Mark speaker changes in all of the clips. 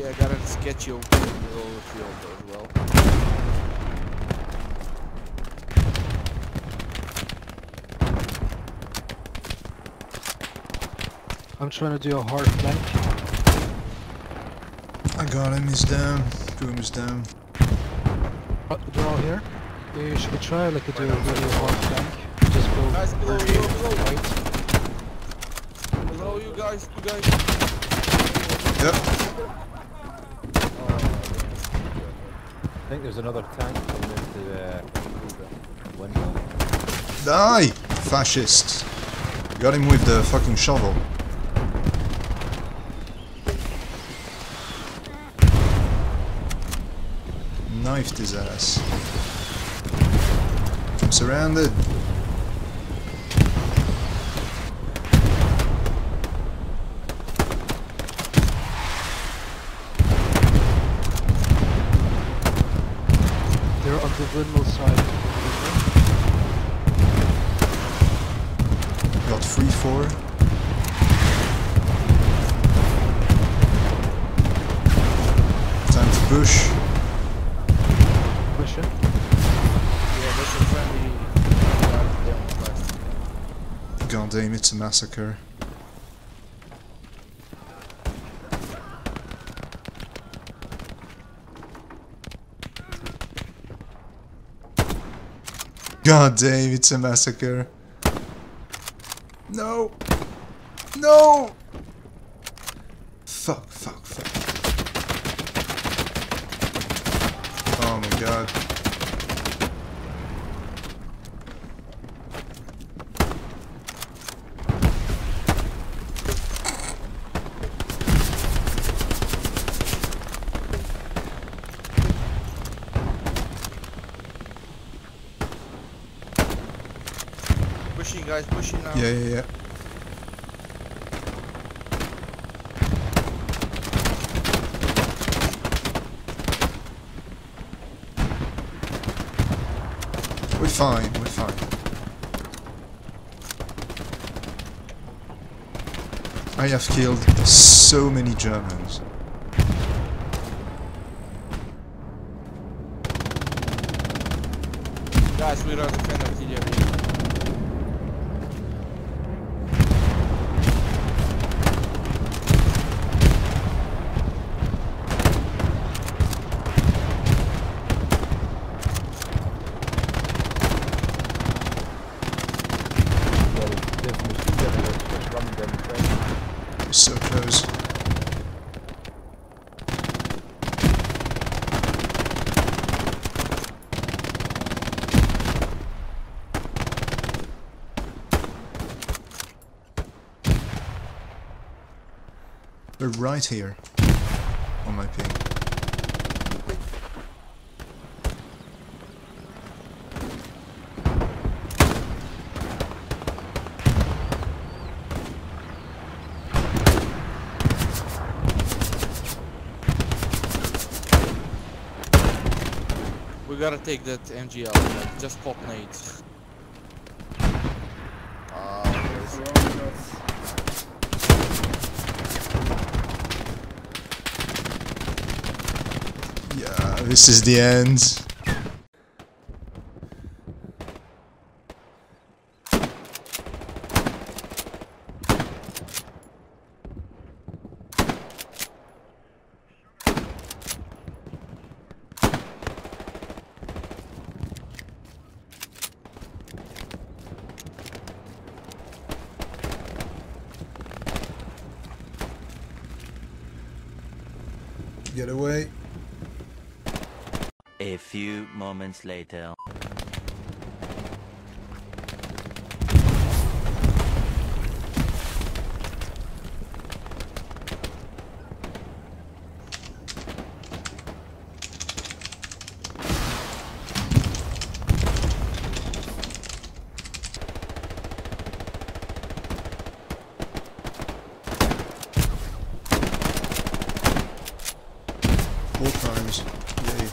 Speaker 1: Yeah, I got a sketchy over in the middle of the field as well.
Speaker 2: I'm trying to do a hard flank.
Speaker 3: I got him, he's down. Boom is down.
Speaker 2: Uh, They're all here. Yeah, should we try like to do a really hard flank? Just go
Speaker 1: Guys, below,
Speaker 2: early
Speaker 1: below, below.
Speaker 2: right.
Speaker 1: Below you guys, you guys.
Speaker 3: Yep.
Speaker 4: Think there's another tank coming into the uh, window.
Speaker 3: Die! Fascist. Got him with the fucking shovel. Knifed his ass. I'm surrounded.
Speaker 2: The windmill side.
Speaker 3: Got 3-4. Time to push.
Speaker 2: Push it.
Speaker 1: Yeah, that's a friendly. guard down left.
Speaker 3: God damn, it's a massacre. God damn, it's a massacre. No! No! Fuck, fuck, fuck. Oh my god.
Speaker 1: Pushing, guys, pushing now.
Speaker 3: Yeah, yeah, yeah. We're fine, we're fine. I have killed so many Germans.
Speaker 1: Guys, we are defend artillery.
Speaker 4: Well, there's machine gunners just running down the
Speaker 3: So close. They're right here on my ping.
Speaker 1: Gotta take that MGL. Like, just pop nades. Ah,
Speaker 3: Yeah, this is the end. Get away.
Speaker 5: A few moments later.
Speaker 3: Four times. Yay.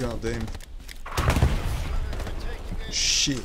Speaker 3: God damn. Shit.